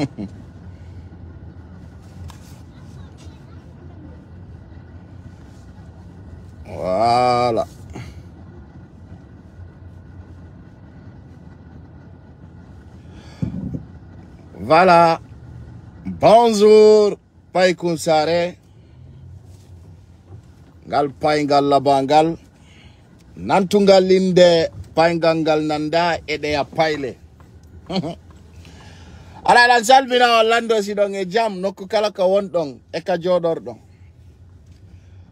voilà. Voilà. Bonjour paykun sare ngal labangal paygal ngal nanda e ɗeya payle ala ɗan salmina wallando siɗon e jam nokku kala ko wonɗon e ka joɗorɗon.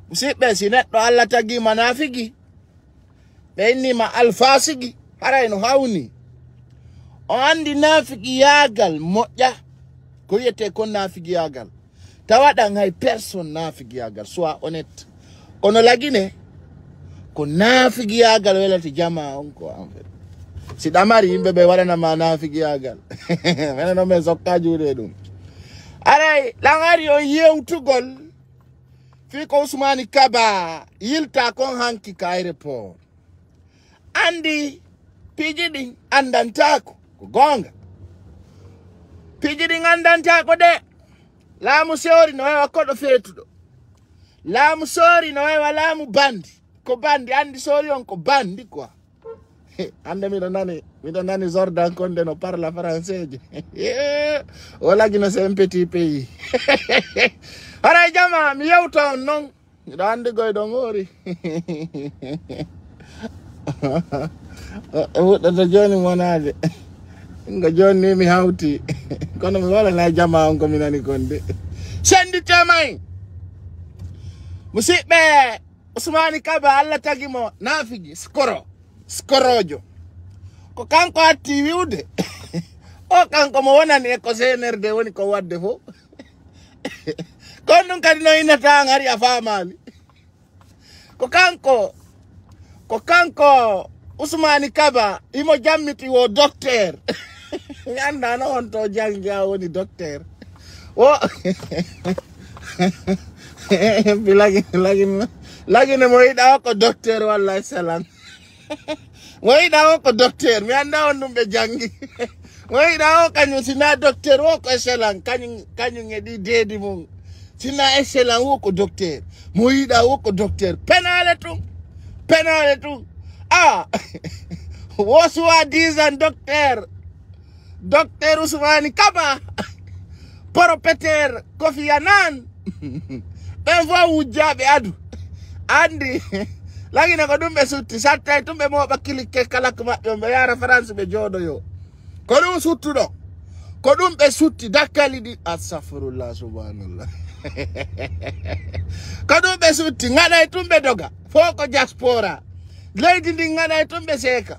Musidɓe si neɗɗo allah tagima nafigi. Ɓe innima alfasigi haray no hawni. O andi nafigi yaagal moƴƴa. Ko wiyete kon nafigi yaagal. Tawaɗan hay personne nafigi yaagal soit honnête. Kono lagine ko nafigi yaagal welata jama on ko en fait. Si ɗamari yimɓe ɓe waɗanama nafigi yaagal mene no min sokka juuɗe ɗum aray ɗan ari on yewtugol fi ko usmani kaba yilta kon hanki ka po andi piiji ɗin andantako ko gonga piiji ɗin andantako de laamu sewri no wawa koɗo feetuɗo laamu sori no wawa laamu bandi. Ko bandi andi sori on ko bandi quoi hande miɗo nani? Miɗo nani jordan konde no parla français je o lagi no c'est un petit pays haray jama mi yewta on noon miɗo andi goyɗon o da joni monade ngo joni ni mi hawti kono mi walana jama on ko mi nani konde senditemayi musidɓe usmani kaba allah tagimo nafigi skoro skorojo. Ko kanko hatti wiwde o kanko mo wonani e ko senerde woni ko wadde fo. Kon ɗum kadi no innata an hari a famali ko kanko ko kanko usmani kaba imo jammiti wo docteur. Mi andano on to jangi a woni docteur. O mi lagi lagi lagine mo yiɗa ko docteur walla salan mo yiɗa o ko docteur mi anda on ɗum ɓe jangi. Mo yiɗa o kañum sina docteur o ko excellent kañum kañum e ɗi deedi mum sina excellent wo ko docteur mo yiɗa wo ko docteur penale tum penale tum a wo suwa disan docteur docteur usmani kaba propriétaire kofi anan ɓen fo wujjaɓe adu. Andi lagine ko ɗum ɓe sutti sattay tum ɓe moɓa kilikke kalak maɓɓe on ɓe yara france ɓe jooɗoyo ko ɗum suttuɗo ko ɗum ɓe sutti dakkali ɗi astahfirullah subhanallah ko ɗum ɓe sutti gaɗa tum ɓe doga. Fo ko diaspora. Leydi ndin gaɗa tum ɓe seeka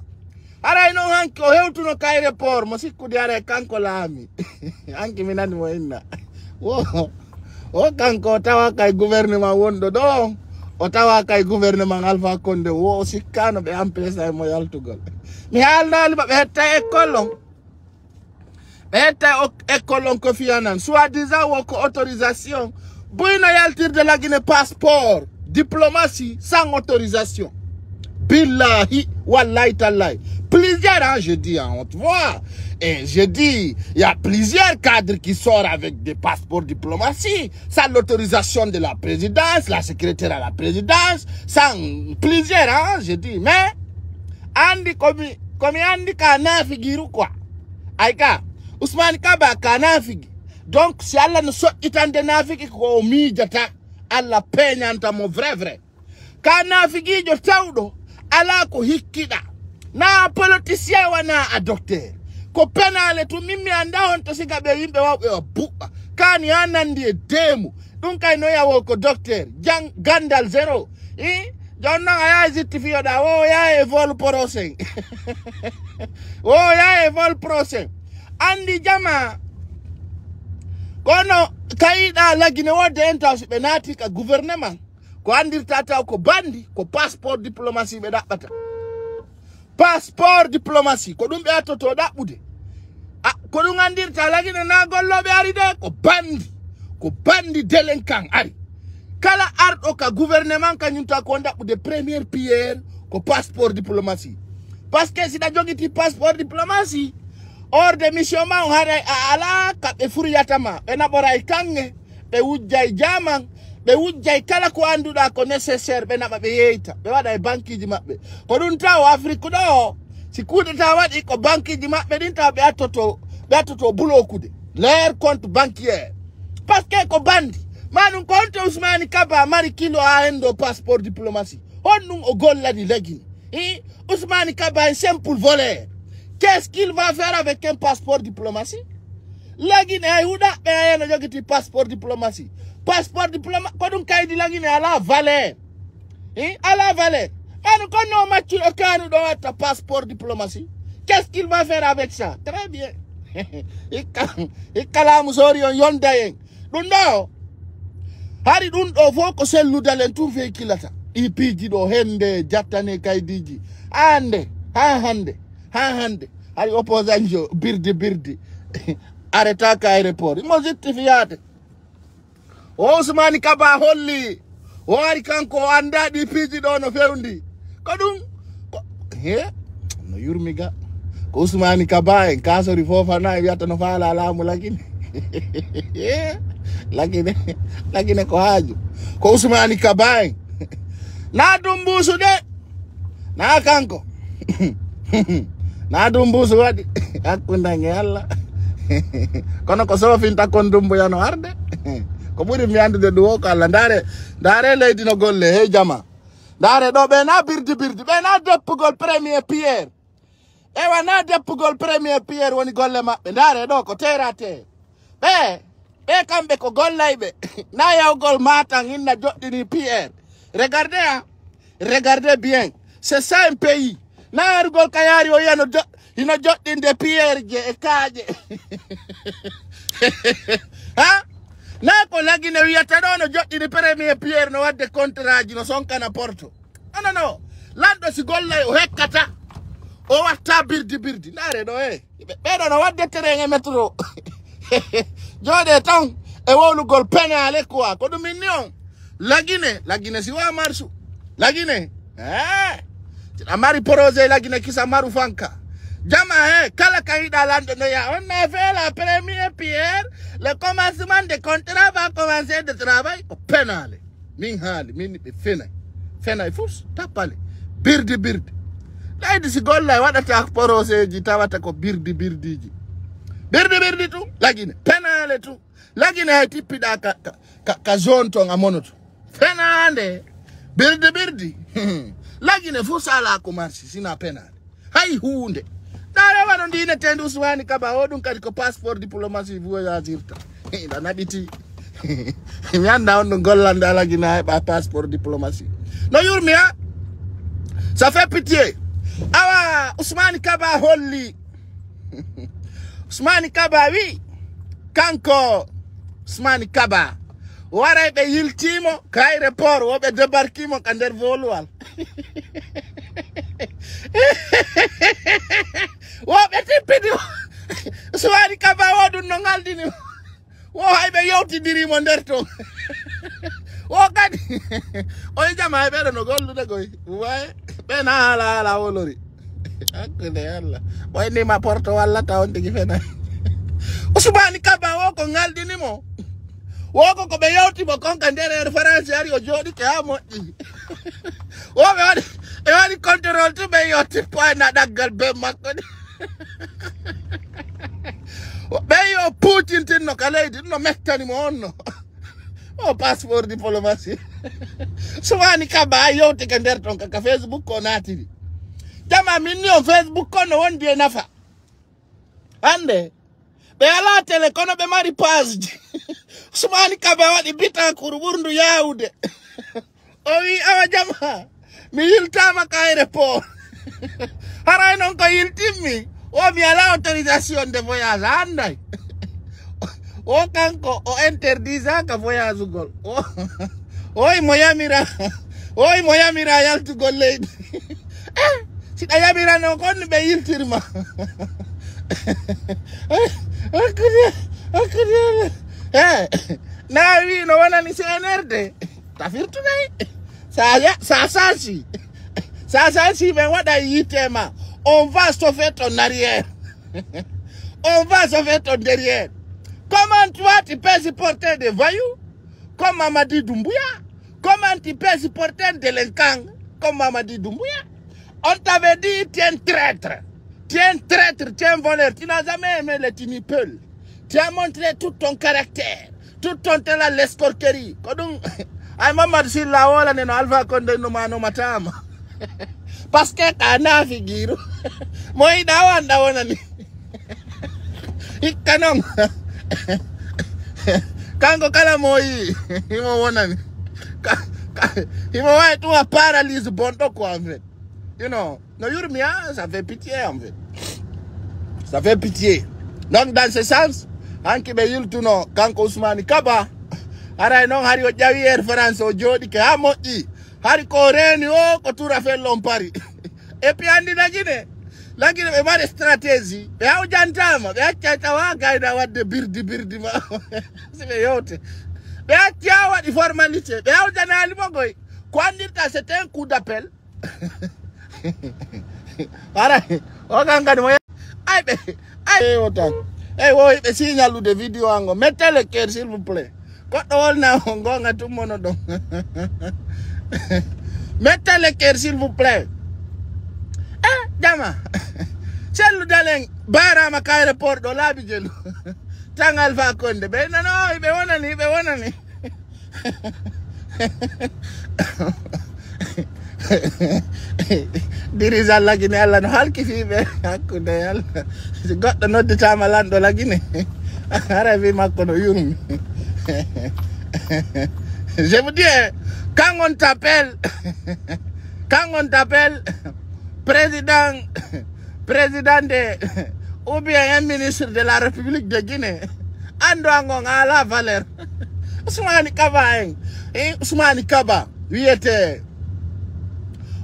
aray noon hanki o hewtuno kayre port mo sikkude ara kanko laami hanki mi nani mo inna. Wo o kanko o tawa kay gouvernement wonɗo ɗo o tawa kay gouvernement alpha conde wo sikkano ɓe empêcha e mo yaltugol mi haalnalima ɓe hetta école on ɓe hetta école on ko fiyanan. Soit disant wo ko autorisation. Buyno yaltirde lagine passeport diplomatie sans autorisation. Billahi wallahi tallahi plusieurs hein, je dis en haute voix et je dis il y a plusieurs cadres qui sortent avec des passeports diplomatie. Sans l'autorisation de la présidence la secrétaire à la présidence sans plusieurs hein, je dis. Mais andi komi komi andi ka nafigiru quoi. Ayka ousmane kaba ka nafigi donc si allah no soƴƴitande nafigi ko miijata allah peñantamo vrai vrai. Ka nafigijo tawɗo ala ko hikkiɗa na politicien wana a docteur ko penale to andao mi anda on to siga ɓe yimɓe wawɓe buɓɓa kani ha nandi e deemu ɗum kay no yawo ko docteur jan gandal zéro i jon noon a yaha justifiyoɗa wo ya e vol procin wo ya e vol andi jama kono kayiɗa lagine wodde en taw so ɓe naati ka gouvernement ko andirta taw ko bandi ko passeport diplomatie ɓe ɗaɓɓata passeport diplomatie ko ɗum ɓe attoto ɗaɓɓude ko ɗum andirta lagine na golloɓe ari de ko bandi. Ko bandi délinquant ari kala arɗo ka gouvernement kañum taw ko ɗaɓɓude premiére pierre ko passeport diplomatie par ce que siɗa jogiti passeport diplomatie orde mission ma on haɗa a ala kaɓe furyatama ɓe naɓoray kanŋe ɓe wujjay jaman ɓe wujjay kala ko annduɗa ko nécessaire ɓe naɓa ɓe yeyta ɓe waɗa e banque ji maɓɓe ko ɗum afrique si kudeta waɗi ko banque ji maɓɓe ɗin taw ɓe attoto ɓe attoto bulokude leur compte banquiére par que ko bandi. Manum ko honto ousmani kaba mari kilo ha hen passeport diplomatie. Hon ɗum o gollani leggini. I ousmani kaba un simple voleur. Qu'est ce qu'il va faire avec un passeport diplomatie? Lagine ay huɗaɓɓe ayeno jogiti passeport diplomatie passeport diploma ko ɗum kaydi lagine ala valeur i ala valeur anu konno maccuɗo kanu ɗo watta passeport diplomatie qu'est ce qu'il va faire avec ça très bien. Laamu sori on yonda en ɗum ɗo hari ɗum hende jattane kaydiji hande ha hande ha hande. Birdi birdi arrêtaka aéroport imo justifiade o usmani kaba holli o ari kanko o anda ɗi piiji ɗo no fewndi ko ɗum he? No yurmiga ko usmani kaba en kasori fofana e wiyata no faala laamu lagine lagine lagine ko haaju ko usmani kaba en. Na dumbusu de. Na kanko. Na dumbusu waɗi hakkundange allah kono ko sofinta kon dumbuyano arde. Ko ɓuri mi andude ɗum o ko allah ndaare ndaare leydi no golle hey jama. Ndaare ɗo ɓe na birdi birdi ɓe na deppugol premier pierre. Ewa na deppugol premier pierre woni golle maɓɓe. Ndaare ɗo ko terre ɓe ɓe kamɓe ko gollayɓe. Na yawgol matan inna joɗɗini pierre. Regardez hein regardez bien. C'est ça un pays. Na yarugol ka o yiyano hino joɗɗinde je e kaaƴe ha? Na ko lagine wiyata ɗo no joɗɗini premier pierre no wadde contrat ji no sonkana porto. Anano lanɗo si gollay o hekkata. O watta birdi birdi. Ndaare ɗo e ɓeɗo no wadde terrain e métro jooɗe tan e wowlugol penale quoi. Ko ɗum inni on? Lagine lagine si wa marsu? Lagine? Eh? Siɗa mari projet lagine kisa maru fanka jama he kala ka yiɗa lanɗo no ya. On a fait la première pierre. Le commencement de contrat va commencer de travail ko penale min haali min ɓe fenay fenay fus tappale birdi birdi. Leydi si golla waɗata projet ji tawata ko birdi birdiji birdi birdi tu lagine. Penale tu lagine hay tippiɗa ka, ka, ka, zone ton a monoto fenande birdi birdi. Lagine fuu sala ko marsi sina penade hay hunde ɗare waɗo ndinetende usmani kaba o ɗum kadi ko passeport diplomatie voyagirta ɗa naɓiti mi anda on ɗum gollande alagine heɓa passeport diplomatie no yurmi ha ça fait awa usmani kaba holli usmani kaba wi. Kanko usmani kaba. Waray ɓe yiltimo ka aéroport woɓe débarquimo ka nder voluwal woɓe tippinimo suwani kaba wo ɗum no ngaldinimo wo. Hayɓe yewtidirimo nder ton wo kadi oyi jama hay ɓeɗo no gollude koy waye ɓe na haala haala wolori hakkude allah ɓoynima porto wallata on tigi fena usmani kaba wo ko ngaldinimo woko ko ɓe yewtimo konka nder er france ari o jooɗike ha moƴƴi woɓe waɗi ɓe waɗi contrôle tu ɓe yetti poyna ɗaggal be makko ni ɓe yo puucintinno ka leydi ɗum no. Mettanimo on no o passeport diplomatie sowani kaba ha yewtike nder ton kaka facebook ko natiri jama min ni on facebook ko no wondi e nafa hande ɓe ala télé kono ɓe mari page ji sumani kaɓe waɗi bitakour ɓurndu yawde o wi awa jama mi yiltama ka aéroport haray noon ko yiltimmi o mi ala autorisation de voyage a o kanko o interdisaka voyage ugol. Oy mo yamira oy mo yamira yaltugol leydi siɗa yamirano konni ɓe yiltirma hakkude hakkude e na wi no wonani cnrd tafirtunayi sa sa sansi sa sansi ɓe waɗa yitema on va sauver ton arrière on va sauver ton derrière. Comment toi, tu peux supporter des voyous? Comme Mamadi Doumbouya? Comment tu peux supporter un délinquant? Comme Mamadi Doumbouya? On t'avait dit, tu es un traître. Tu es un traître, tu es un voleur. Tu n'as jamais aimé les tinipeuls. Tu as montré tout ton caractère, tout ton talent, l'escorquerie. Kodung, ay Mamadi Silla wala neno alpha konde. Que kana figiru. Moi dawan dawana ni. Ikanong. Kango kala moi. Imo wona ni. Imo wa tu a quoi en fait. You know. No yurmia, ça fait pitié en fait. Ça fait pitié. Donc dans ce sens, anki be yultuno kanko Usmani Kaba. Ara non hari o jawi Air France o jodi ke ha moƴƴi. Hari koreni o ko tura fellon pari. Et puis andi lagine. Lagine ɓe mbaɗi stratégie. Ɓe hawjantama. Ɓe acca tawa gayda wadde birdi birdi ma. si ɓe yewte. Ɓe acci ha waɗi formalité. Ɓe hawjanali mo goy. Ko andirta c'est un coup d'appel. ara o kan kadi mo ay ɓe ay o tan ey wo ɓe signalude vidéo ango mettez ker s'il vous plaît goɗɗo wolna o gonga tummono ɗon mettez le cœur s'il vous plaît e jama selludalen barama kayre porɗo laaɓi jelu tan alpha konde ɓe nano ɓe wonani ɓe wonani dirisa lagine allah no halki fiɓe hakkude allah so goɗɗo nodditama lanɗo lagine ara wi makko no yurmi je vous dis quand on t'appelle quand on t'appelle président président de ou ministre de la république de guinée ando angon ala valeur. Usmani kaba en Eh, usmani kaba wiyete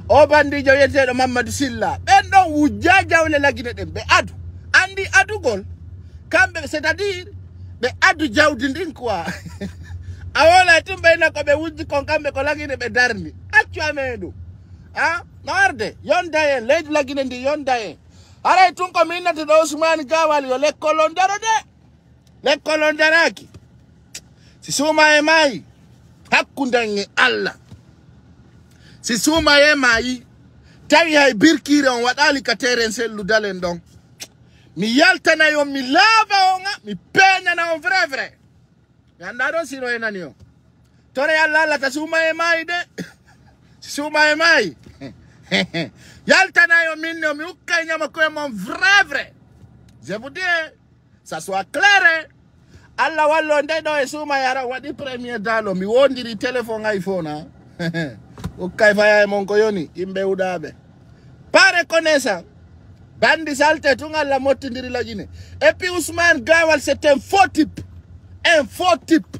o bandijo wiyeteɗo mamadou silla. Wujja jawle lagine ɗen ɓe adu andi adugol kamɓe c' est à dire ɓe adu jawdi ndin quoi a wola ina ɓeyna ko ɓe wujji kon kamɓe ko lagine ɓe darni accu amen ɗum a arde yonda en leydi lagine ndi yonda en aray tun ko minnata ɗo usmani gawal yo lekkol daro de. Lekkol daraki si suuma e mayi hakkunden e allah. Si suma e mayi tawi hay birkire on waɗali ka terrain selludalen ɗon mi yaltana on mi laaba onga mi peñana on vrai vrai gandaro siro enanio tore alla ta suma e mai de. Suma e mai. Yalta nayo minno miuka nyama kwa mon vrai vrai je vous dis ça soit clair alla wallo ndedo e suma yara wadi premier dalo. Mi wondiri telephone iphone ukkai faya e mon koyoni imbe udabe. Pare konesa. Bandi salte tunga la motindiri lajine et puis Ousmane Gawal c'est un faux type faux type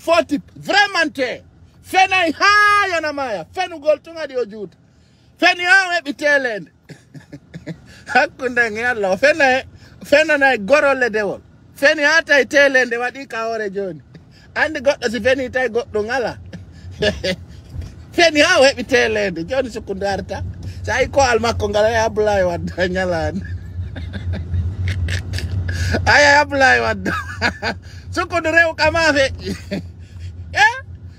faux type vraiment te fenay ha yanamaya fenugol tungadi o juuta feni ha o heɓi telede hakkunden e allah o fena fenanayi gorolle dewol feni ha tawi telede waɗi kawore joni. Andi goɗɗo si feni tawi goɗɗo ngala feni ha o heɓi telede joni sukku darta ayi ko al makko ngal aya ablaye wadda ñalande aya ablaye wadda sukkudu rew kama feƴƴi e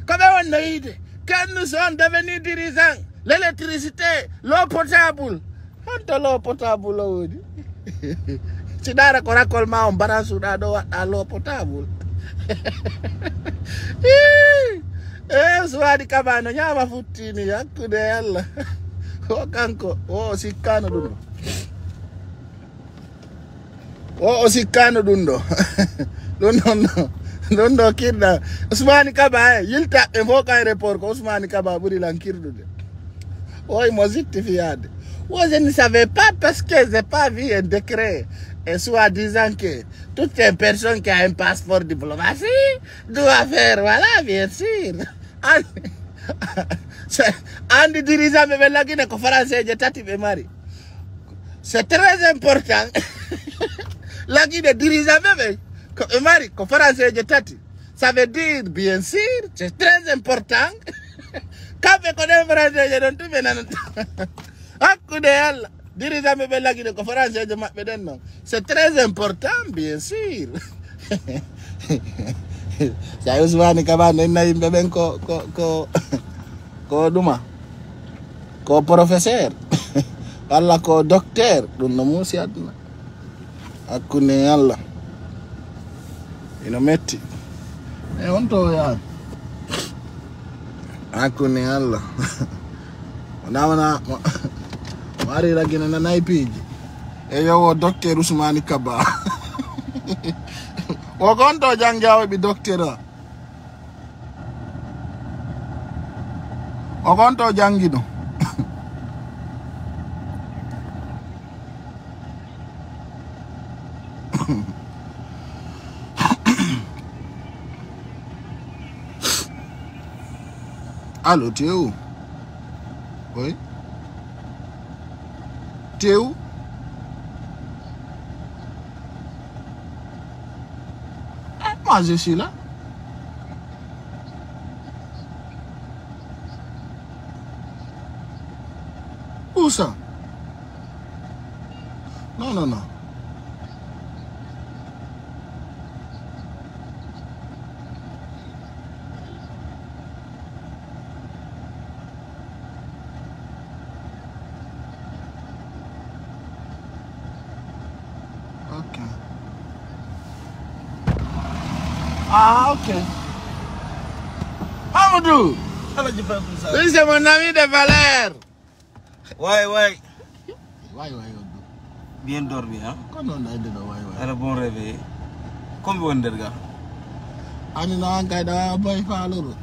koɓe wonno yiide quand nous sommes devenus dirigeants l'électricité l'eau potable. Honto l'eau potable o woni si ɗara ko rakol ma on ɗo waɗɗa l'eau potable. E suwaɗi kama no ñama futtini hakkude e allah o kanko o sikkano ɗum ɗo o o sikkano ɗum ɗo ɗum ɗon ɗo ɗum ɗo kirɗa usmani kaba e yiltaɓe fo kan report ko usmani kaba ɓuuri lankirɗude oy mo sitti fiyade wo je ne savais pas parce que j'ai pas vu un décret et soit disant que toute une personne qui a un passeport diplomatique doit faire voilà bien sûr andi dirigeant ɓe ɓe lagine ko français je ɓe mari c'est très important lagine dirigeant ɓe ɓe ko ɓe mari ko français je tati ça veut dire bien sûr c'est très important. Français je français jo maɓɓe ɗen noon c'est très important bien sûr. Ɗuma ko professeur. Docteur. Hakkunde inometi e eh, onto ya. Akuni alla Mari mariragina na piiji e yewo docteur ousmani kaba. Wo gonto jangge a bi docteur a o gonto janggi Allô, tu es où Oui Tu es je suis là. Où ça non. Lui c'est mon ami de valeur. Ouais, ouais. Waay Odu. Bien dormi, hein? Kono na ide waay waay. Ala bon réveil. Kombi wonderga. Ani na an boy faluru.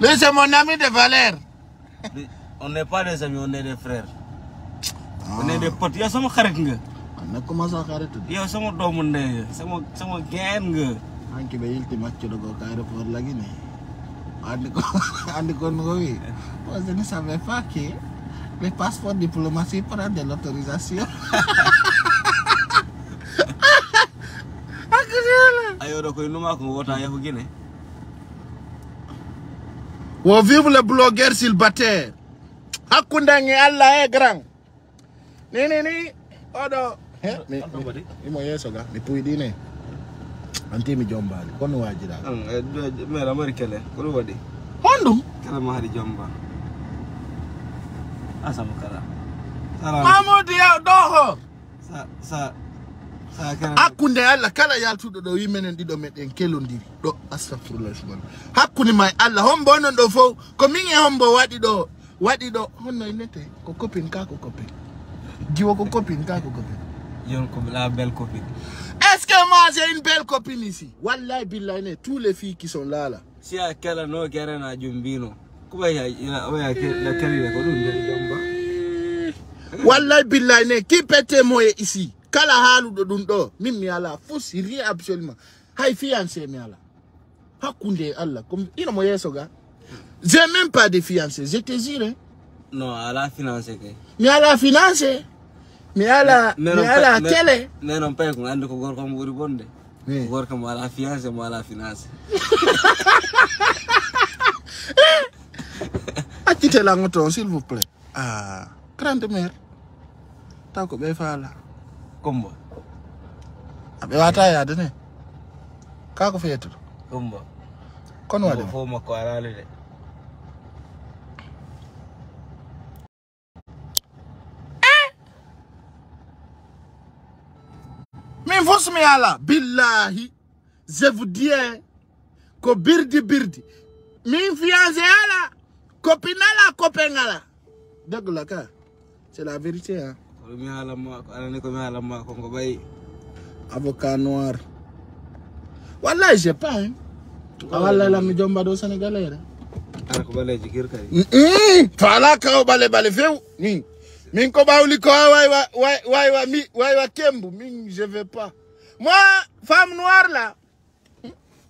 Lui c'est mon ami de valeur. On n'est pas des amis, on est des frères. Ah. On est des potes. Yow sama xarit nga. Na kuma sa xaritu. Yow sama doomu ndey nga. Sama sama geen nga. Anki be yilti maccio do ko aéroport lagi ne. ada kon gue pas ini sampai pakai le paspor diplomasi pernah ada notarisasi aku jalan ayo dok ini mau aku mau tanya begini wavive le blogger silbate. Aku ndangi Allah eh grand ni ni ni. Odo eh, ni Ini mau ya soga. Ni puidi nih Anti mi jombali kono wajira. An mera mari kele. Kono wadi. Hondum. Kala ma hari jomba. Asam kala. Salam. Mamoudi ya doho. Sa sa sa kala. hakkunde allah kala yaltuɗo ɗo wimenen ɗiɗo meɗen kelodiri ɗo astahfirullah subhana hakkunde ma allah hombo onon ɗo fof ko min e hombo waɗi ɗo waɗi ɗo honno innete ko copine ka ko copine jiwo ko copine ka ko copine Yon ko la belle copine. Est ce que moi j'ai une belle copine ici? Wallahi billahi ne tous les filles qui sont là là. Si à quelle no kere na jumbino kuba ya ya la keri la colonne de jomba wallahi billahi ne qui peut témoigner ici? Kala haaluɗo ɗum ɗo min mi ala fusi ri absolument. Hay fiancé mi ala. Hakkunde e allah comme ino mo yeeso ga. J'ai même pas de fiancé je te jure Non, no ala finance ke mi ala financé mi ala mi ala télé ne non pay ko andi ko gorko mo buri bonde. Gorko mo ala mo ala finance. Accite lango toon s'il vous plaît ah grande mère taw ko ɓe faala kombo. Aɓe wata yaade ne ka ko feyetoto kombo. Kono waɗi fo makko alale de Mais vou semear lá. Billahi. Je vous dis. Que birdi birdi. Minha fiança é lá. Copinala, copengala. Dego lá cá. C'est la vérité. Hein? Avocat noir. Wallahi, j'ai pas. Hein? Ah, wallahi, la mijomba do Sénégalais. Hum, hum. Fala que balé bale bale viu? To ala kaw ɓale ɓale few min min ko ɓawli ko waywa way- waywa mi waywa kembu min je veux pas. Moi femme noire là.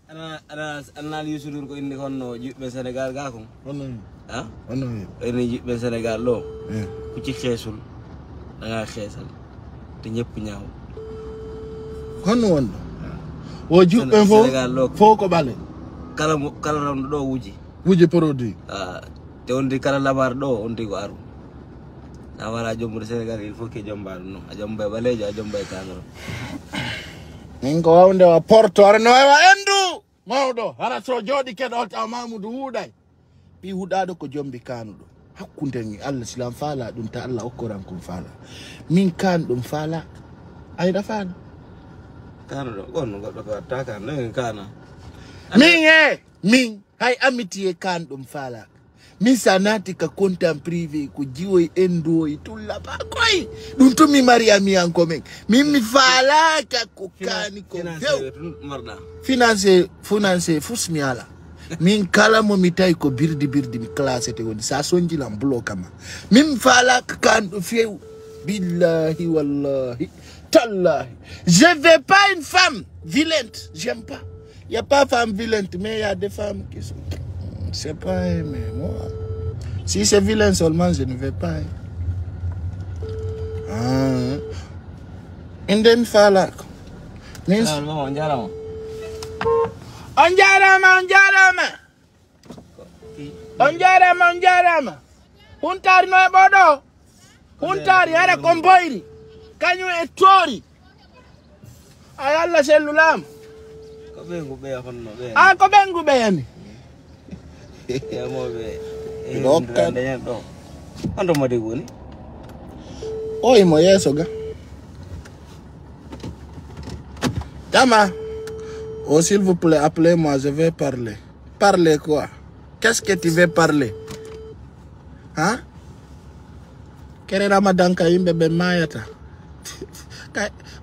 Ana ana ana yusudur ko indi honno jibbe senegal ga ko ono ha? Ono ene jibbe senegal lo? Eh. ku ci xeesul da nga xeesal te ñëpp ñaaw honno wonɗo o juɓɓe fo fo ko ɓale kala kala ɗo wuji? Wuji produit. Ah, te on di kala labar ɗo on di ko aru? A wara jombude sénégal il faut que jomba ɗum noon a jombay ɓaleejo a jombay kanoro min ko wawnde wa portore no wawa endu mawɗo hara so jooɗi keɗo taw mamoudou huuɗay ɓi huɗaɗo ko jombi kanuɗo hakkude mi allah silam faala ɗum ta allah hokkoran kum faala min kan ɗum faala ayɗa faala kanoɗo gonno goɗɗo ko watta kan noen kana. Min e min hay amitié kan ɗum faala min sa naati ka contant privé ko jiwoy endoy tulla ba koy ɗum to mi mari amiyanko men min mi faalaka ko kani ko few financé financé fus mi ala. Min kala mo mi tawi ko birdi birdi mi classé te woni. Sa sonjilam bloc ma min falaka faalaka kanɗo few billahi wallahi tallahi. Je vais pas une femme violente. J'aime pas. Y a pas femme violente mais y a des femmes qui sont c'est pas mais moi si c'est vilain seulement je ne vais pas hein. ah. inde mi faalaka min mama on jarama on jarama on jarama on jarama on jarama huntari no e ɓoɗo huntari hara kon boyri kañum e toori ay allah sellulama ko ɓe ko ɓeya honno ɓe a ko ɓengu ɓeyani yamoɓe Ɓe hokkat. dañen ɗo honto madi woni o imo yeeso ga tama oh s'il vous plaît appelez-moi je vais parler. Parler quoi? Qu'est-ce que tu veux parler? Hein? Kere ramadan ka yimɓe ɓe mayata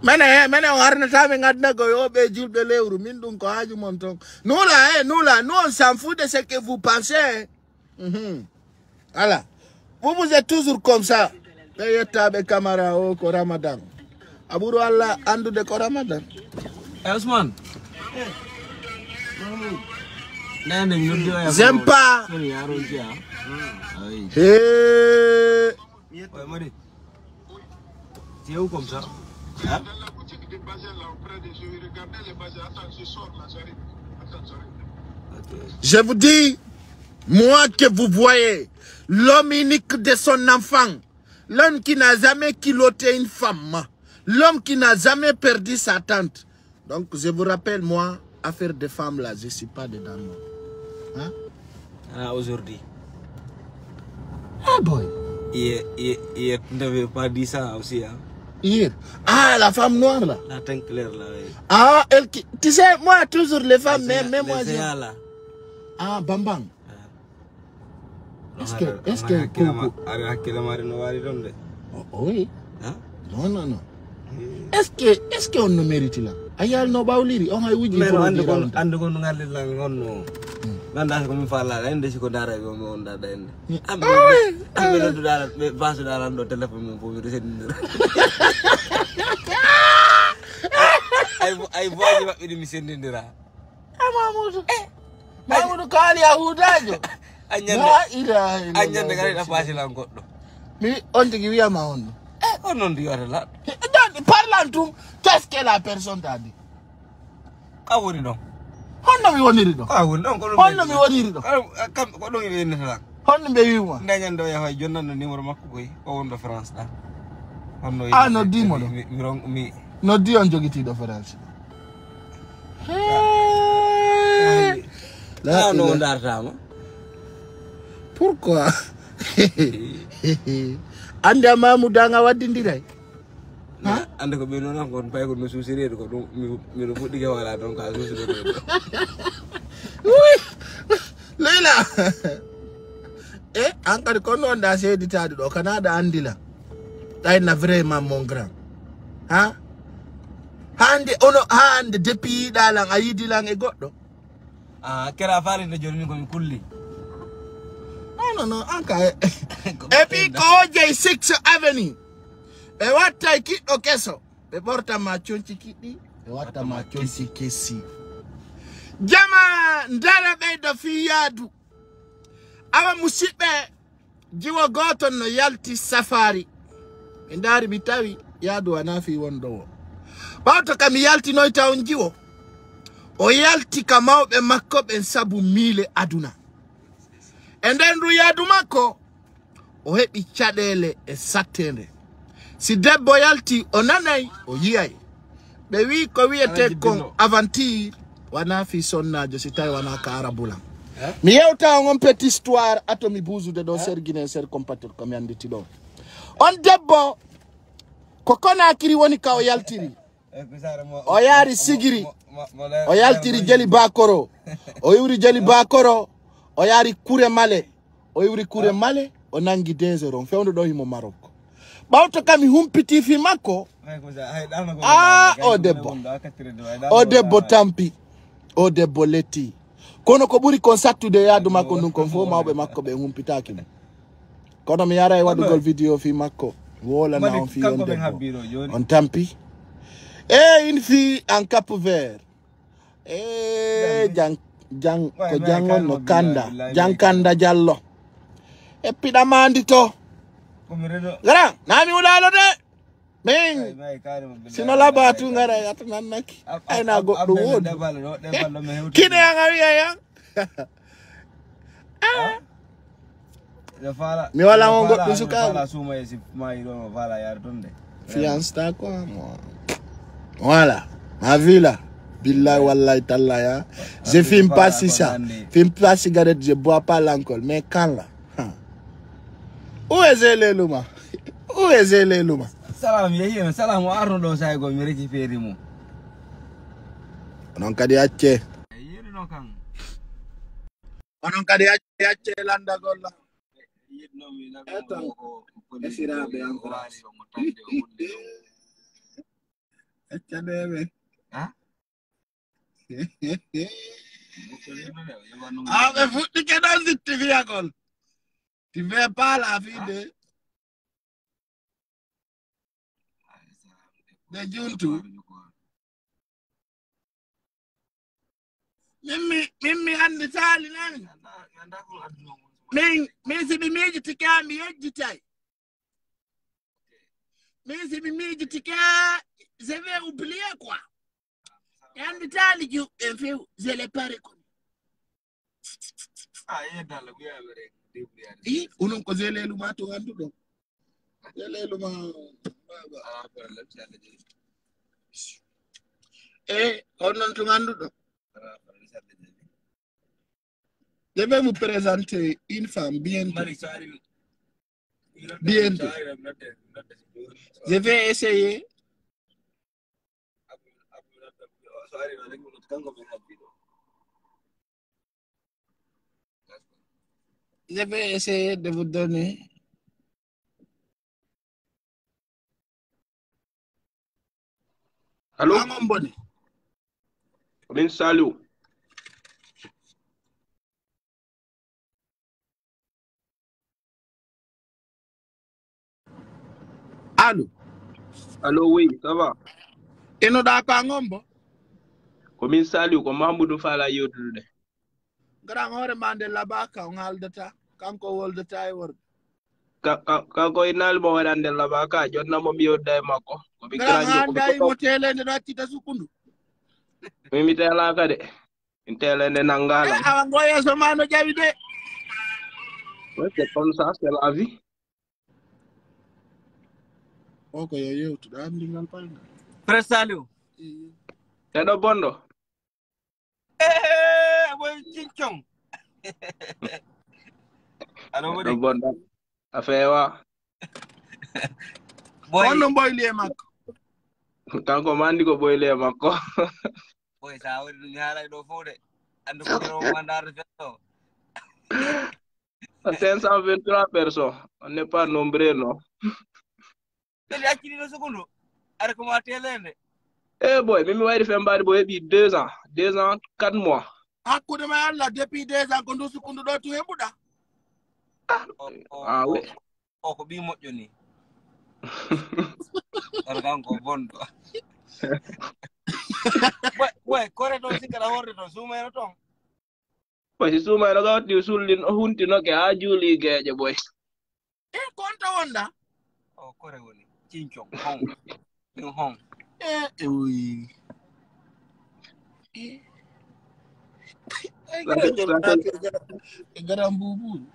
mene mene o harnatami gadna ko yoɓe julɓe lewru min ɗum ko haaju mon ton nula e nula nous on s'en fout de ce que vous pensez hein. Mhm. voilà. Vous vous êtes toujours comme ça. Ɓe yettaɓe camara o ko ramadan. A ɓuuro allah andude ko ramadan. E ousmane. Nande mi noddi oya J'aime pas. soni yaronti a ayi he comme ça hein? Dans la boutique de Basel, là, auprès de je les. Attends, je sors là, j'arrive. Attends, j'arrive. Ok. je vous dis moi que vous voyez l'homme unique de son enfant l'homme qui n'a jamais culotté une femme l'homme qui n'a jamais perdu sa tante donc je vous rappelle moi affaire de femmes là je suis pas dedans moi. hein? Ah aujourd'hui ah boy hier hier hier tu n'avais pas dit ça aussi hein hier ah la femme noire là la teinte claire là oui. ah elle qui tu sais moi toujours les femmes Les même même moi les je- Zéa, là ah bambang Est-ce que- est-ce que haɗa hakkilama- koko- aɗa hakkillamari no waari ɗon de oh, oui Hein? non non non est ce que est ce que on no mérite la a yalno ɓawliri on hay wuji mais ande produit kon rawde. ande kon ngallirlan gonno ganda komin fallaɗa ende siko daraɓe omi wondaɗa ende amɓe amɓe nodduɗaɗa ɓe basuɗaɗan ɗo téléphone mum fof miɗo sendidira ay voji maɓɓe ɗi mi sendidira ah mamoudou mamoudou kaali a huudajo a ñande la ilaha a ñande kadi ɗa illallah fasilan goɗɗo mi on tigi wiyama on ɗum e on noon ndi wiyata laɗɗo donc parlant tum qu'est ce que la personne t'a dit ka woni honno mi woniri ɗo ka woni ɗon ko ɗum honno mi woniri ɗo kam ko ɗum ɓe yennatalan honno ɓe wima dañande o yaha jonnanno numéro makko koy o wonɗo france ɗa honno Ah, noddimo ɗo. mi mi. Ron- mi noddi on jogitiɗo france. La la. no ilaha- dartama pourquoi? Ande a mamoudou anga waddidiray anda ko bino na kon pay ko no susire ko do mi do fuddi wala don ka susire do Leila eh angkat kadi ko non da sey ditade do kana da andila dai na vraiment mon grand ha hande ono hande depi dalang a yidi ego, e goddo ah kera faare ne joni ko mi kulli no no non an ka ko 6 avenue. Ɓe watta kiɗɗo keso. Ɓe ɓortanma conci kiɗɗi ɓe wattama conci kesi. Jama ndara ɓeydo fi yaadu awa musidɓe jiwo goton no yalti safari. Mi ndaari mi tawi yaadu wana fi wonɗo o ɓawto kam yaltinoy taw jiwo o yalti ka mawɓe makko ɓen sabu miile aduna. E nden ndu yaadu makko o heɓi caɗele e sattede si debbo yalti o nanay o yiyay ɓe wi ko wiyete kon jiddinno. aventure wana fi sonnajo si tawi wana ka arabulan mi yewta on petit histoire atomi buzu ɗo serguine ser compatriote komi anditi ɗo on debbo ko konakiri woni ka o yaltiri O yaari sigiri. o yaltiri jeli bakoro o iwri jeli bakoro o yaari kure male. O iwri kure male o nangi désert on fewndo ɗo himo marokko ɓawto kami mi humpiti fi makko Ah, o debbo. o debbo tampi. O debbo letti kono ko ɓuri kon sattude yaadu makko ndun kon fof mawɓe makko ɓe humpitaki mo kono mi yara e waɗugol vidéo fi makko wolana on fi on debbo on tampi. E une fille en cap vert e jang jan ko Way, way, jangon no kanda. jang kanda diallo e piɗamandi to nami de sino yata kine Mi wala sukaɓe. fiance ta moi voilà ma vie là billahi wallahi talla ya. Je fume pas si ça fume pas cigarette je bois pas l'alcool. Mais quand là? uwezeleluma uwezeleluma salam yehima salam o arno ɗo sayi go mi reji feeri mum onon kadi acce yiɗino kan onon kadi acce acce landagol esiraɓe accaneɓe aɓe fuɗɗi keɗon sitti fiyagol ti fe paala fiide ɓe juntu mimmi mimmi andi saali nani? Min min siɓi miijitike mi yejjitay min siɓi miijitike je vais oublier quoi e andi taali juɓɓe few je le pare kon Hi, unon ko zele luma to andu do. Zele luma. E, onon to andu do. Debe vous présenter une femme bientôt. Bientôt. Je vais essayer. je vais essayer de vous donner Allô? Maman Bonnet. Min salut. Allô? Allô, oui, ça va? E nou da kwa ngombo? Komin salut, kwa mambo do fala yotu de. Gran hore mande labaka, ungal data. kanko wolde tawi worɓe kanko innaali mo waɗa nder laba ka jonna mo mi yodda e ko mi kiraandayi mo teelende ɗo accita sukkundu min mi teelaka de. Min teelende nanngala eh, awa ngo yeeso ma no jawi de. C'est comme ça la vie. O ko yo yewtuɗo anndingal payngal presse Alo eɗo wodi bonɗo a feewa boy. On no mboyli e makko kanko ma andi ko e makko boy sa wodi ɗum haalay ɗo fof de. Andu ko ɗo mandar fetto. 523 personnes on n'est pas nombreux non Ɗeli accini ɗo sukundu. Ara ko ma telende. eh boy mimi wayri fembade bo heeɓi deux ans. Deux ans quatre mois. Hakkude ma allah depuis deux ans ko ndu sukundu ɗo to heɓuɗa o ko ɓi moƴƴo ni ar kan ko bonɗo boy kore ɗon sikkata horde toon suumayno toon boy si suumayno ga watti sullin o huntinoke haa juulii geeƴe boy. E ko onta wonda o kore woni cincon hon ɗin hon e oyi e gara bubuuji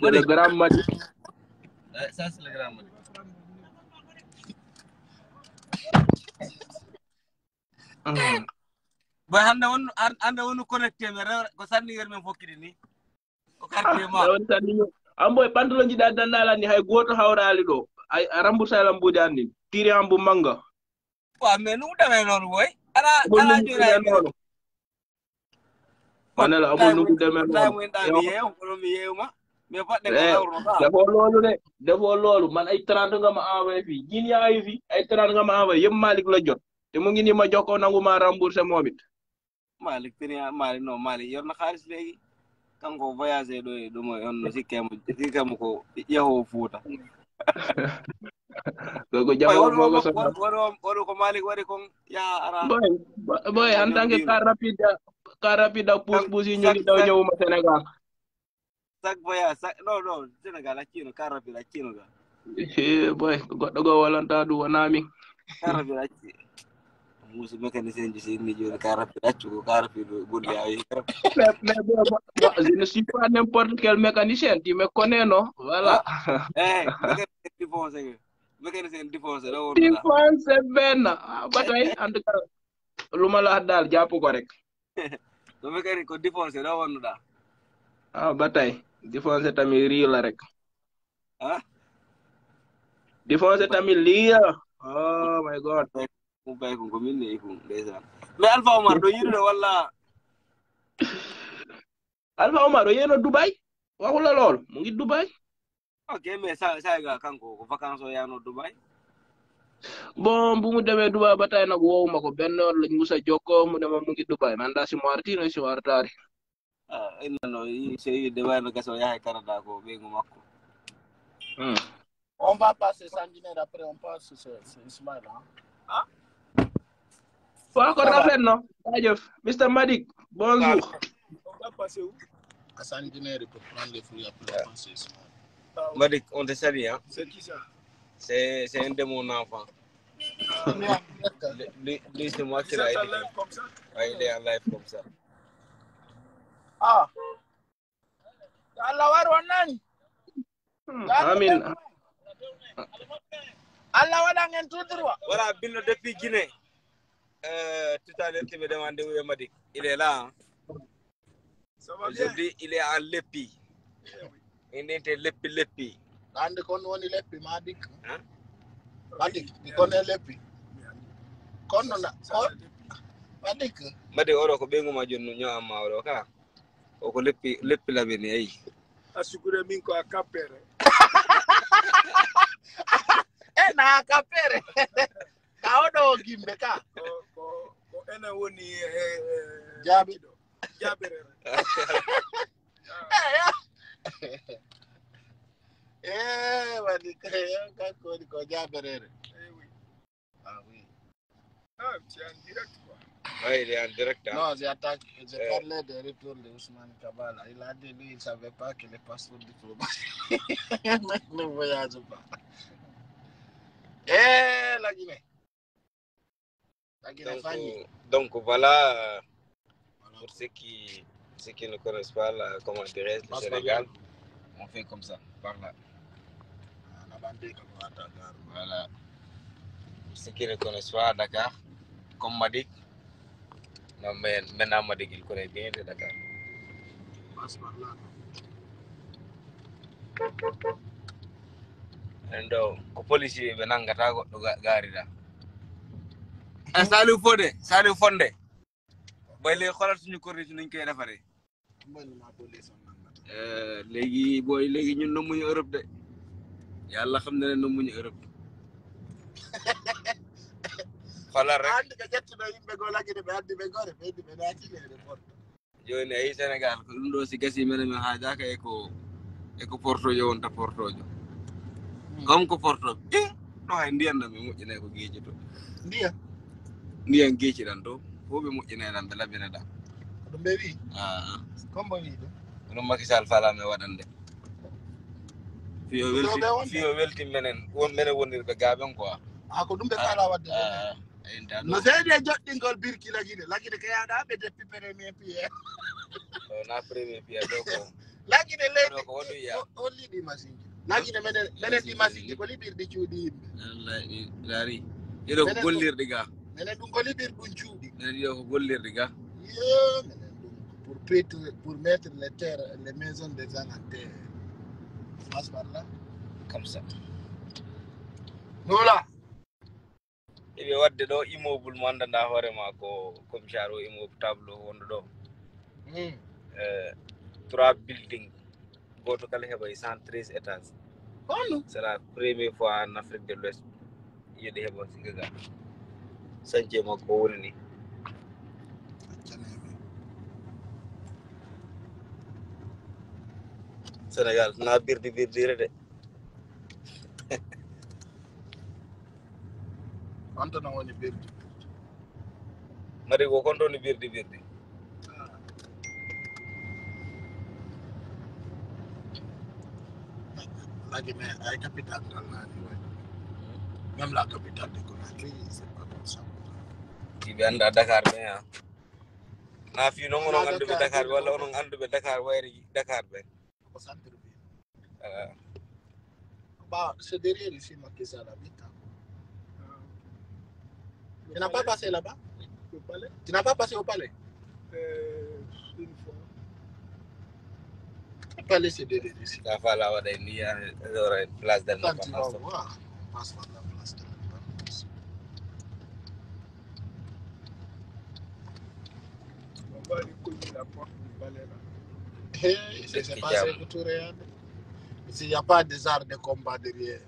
telegram मध्ये सहज telegram मध्ये boy hannde won hannde wonno connecté mi ko sanniyer men fokkidi ni ko quartier ma on sanniyo an boy pantalon ji da dandalani hay goto hawrali ɗo a rambuta lambudi anni tiri ambu manga wa boy ala ala jorayi manala amul nu dame mais ko ka defoo loolu de defoo loolu man ay 30 nga ma envoyé fii jin yaa ngi fi ay 30 nga ma envoyé yëpp Malick la jot te mu ngi nii ma jokkoo nangu ma remboursé moom it malik tria malik non malik. Yorna xaalis léegi kanko voyagé ɗo e ɗum on no sikkemo sikkemo ko yahowo fuuta koko jaɓoo fogo so waɗo ko malik waɗi kon yaha ara boy boy en tant que car rapide car rapide ak pousse pousse yi ñu ngi daw ñëwuma Sénégal sakboya sak no no senegal hakkino kan rabbil hakkino ga. E boy ko goɗɗo goo wallanta ɗum wonaa min kan rabbil hacci musu mécanicien ji sinni joni kan rabbil haccugo kan rabbil quel mécanicien tu me connais non voilà. Ah, eh, ah, batay en tout cas luma la rek. Ko défoncé ɗo wonnoɗa a ah, batay défoncé tamit rii la rek. Ah? Défoncé tamit lii la. Oh my god. Ɗum bay ko ko minne e kum ndeysan mais alpha omar ɗo yiɗude wala. Alpha Omar o yeno Dubai? Waxula lool mu ngi Dubai. Ok mais sa sayga kanko ko vacance o yano dubai? Bon bu mu demee Dubai ba tey nag woowuma ko benn yoon lañ musa jokkoo mu ne ma mu ngi Dubai man daa si martino si wartaari Ah, innano so yiide wayno gasa o yaha canada ko ɓeygu makko On va passer sanguinaire après, on passe sur sur Ismaël. Hein? waa ko rafet na jaajëf Mr Madik bonjour On va passer où À sanguinaire pour prendre les fruits après, on passe sur Ismaël. madik on te salue hein C'est qui ça c'est c'est un de mon enfant lui, lui, lui, c'est moi qui Ça l'a ça éduqué lève comme ça Ouais, il est en live comme ça ah. Yo allah war wonnani hmm, amin. allah waɗan en tudirwa wara binno depuis guiné eh, tutalerti ɓe demande wuye madi. Il est là aujourd'hui il est en leppi indinte leppi leppi andi kon woni leppi ma dik madik kon e leppi konno na madik. Madik oɗo ko ɓeyguma joni no ñoamma oɗo ka. oko lepi lepi labeni ai. Asigure min ko akapere e eh, na akapere ka odo gimbe ka. Ko ko, ene woni e eh, eh, jabi do jabere eh, ah. eh, eh wadi ka ka ko ko jabere eh oui. Ah oui. Ah tiens direct quoi. Ouais, il est en direct hein. Non, j'ai attaqué, j'ai Euh. parlé des retours de Ousmane Kabala. Il a dit, lui, il ne savait pas que les passeports diplomatiques ne voyagent pas. Eh, la Guinée. La Guinée, donc, donc voilà euh, pour ceux qui ceux qui ne connaissent pas la, comment dirais-je le Sénégal on fait comme ça par là Ah, voilà pour ceux qui ne connaissent pas Dakar comme Madik non mais maintenant Madik il connaît bien de Dakar Passe par là. endo ko policier ɓe nangata goɗɗo ga- gaariɗa e saliou fode saliou fonde boy léegi xoolal suñu corniche nuñ koy. Eh, léegi booy léegi ñun nommuñu Europe de yàlla xam na ne nommuñu Europe xoolal rek Andi ka jettuɗo yimɓe goo la ɓe addi ɓe gore ɓe yiddi ɓe natinede porte. joni ayi sénégal ko ɗum ɗo si gasi mene min haajaka e ko e ko portojo wonta portojo comme ko porto ɗo hay ndiyan ɗan ɓe moƴƴinay ko geeji to ndiyan ndiyan geeci ɗan to fof ɓe moƴƴinay ɗan ɓe labine ɗan ɗum ɓe wi, comme wi ɗum. ɗum makisal falame waɗande fiyo welti fiyo welti menen won menen wonirɓe gaaɓen quoi a ko ɗum ɓe kala wadde. No. Seedi e joɗɗingol birki la lagine ko yahɗa ɓe deppi premier pied. na premier ɗo ko lagine leydi o- o liiɗi masiji lagine menen menen ɗi masiji ko liɓirɗi cuuɗi yimɓe wallahi ɗiɗo ko Menen gollirɗi ga menen ɗum ko liɓir ɗum cuuɗi ɗiɗo ko gollirɗi ga yo minen ɗum pour pitre pour mettre les terres les maisons des gens en terre passe par là. Comme ça. Nula ɓe wadde ɗo immobule mo anndanɗaa hoore ma ko commissaire o immobe table wonɗo ɗo trois building gooto kala heɓa e cent treize étage kono sera la première fois en afrique de l' ouest yiɗe heɓa sigaga santie makko woni ni sénégal na birdi birdire de konto no woni birdi mari ko konto ni birdi birdi lagi me ay capital dal na ni way même la capitale de Conakry c'est pas comme ça ti be anda Dakar be ha na fi no ngono andu be Dakar wala on andu be Dakar wayri Dakar be ko euh c'est derrière ici tu n'as pas passé là-bas? Palais, tu n'as pas passé au palais? Euh, une fois. le palais c'est sa fala waɗa ni ya ora place d' quand tu vas indépendance voir on passe par la place de l'indépendance On va aller cogner la porte du palais là. Hey, c'est Qu'est-ce c'est qu'il pas y a. ça que tu regardes Ici, il n'y a pas des arts de combat derrière.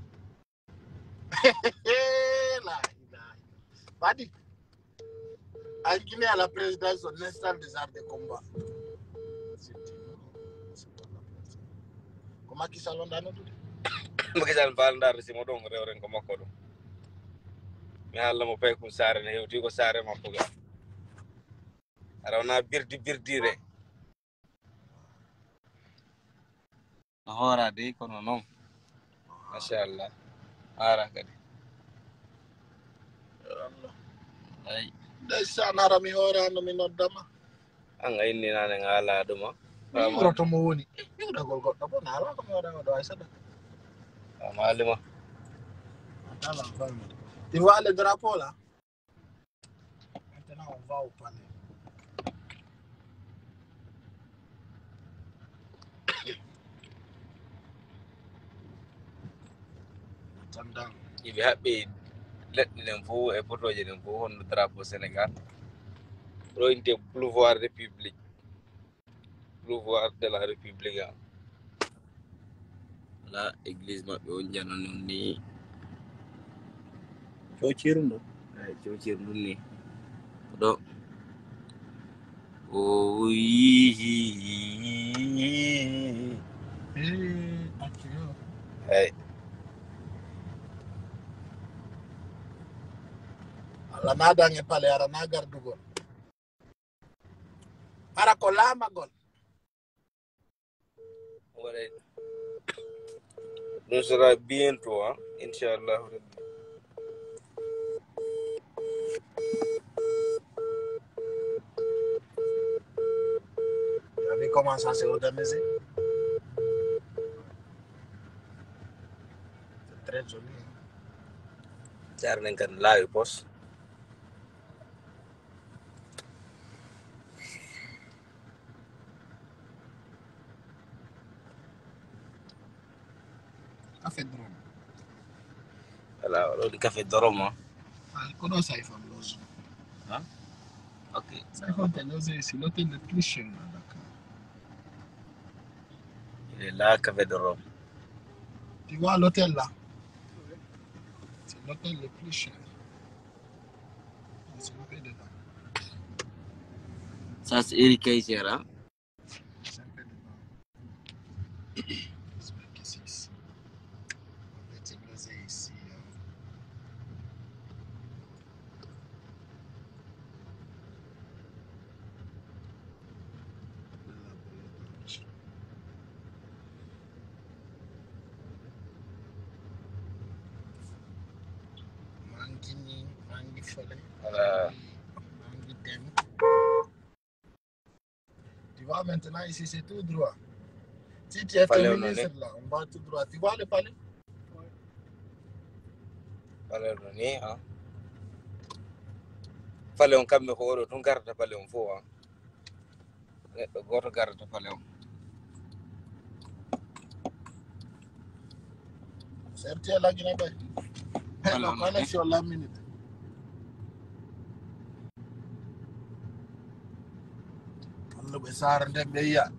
là, dit. En Guinée, à la présidence, on installe des arts de combat. Comment qui s'allonge dans notre mo kisal falndare simo ɗon rewren ko makko ɗum mi haalla mo pay kum saare ne hewti ko saare makko ga aɗa wona birdi birdire no hoora de kono noon machallah ara kadi ndeysan Nara mi hoorano mi noddama an a inni nane ngaala ɗuma miwro mo woni hiwɗagol goɗɗo bo naala ko mi waɗa oɗo ay sadaka a maalima il voit le drapeau là maintenant on va au palais If you have been fo e potoje ɗen fo honno drapeau sénégal ɗo inte pleuvoir république pleuvoir de la république a la église maɓɓe on jano non ni. Cociru ndu eyi cociru ndun ni. Ɗo o yihi Eh, la nadange pale ara nagar dugol ara ko laamagol Nous sera bientôt, hein? ¿ah? inshallah Regardez comment ça se organisé. C'est très joli. Tiens, on est live, boss. Ala oɗo ɗi café doroma Ah, comment ça, il faut l'ose ok Ça, il faut te loger ici. L'hôtel le plus cher à Dakar. il est là café de rome Tu vois l'hôtel là? C'est l'hôtel le plus cher. C'est un peu dedans. ça c'est Eric là, ici, c'est tout droit. Si tu es terminé cette là, on va tout droit. Tu vois le palais Oui. Palais René, hein. Palais, on calme le garde le palais, on voit. Garde le palais. Certes, la la.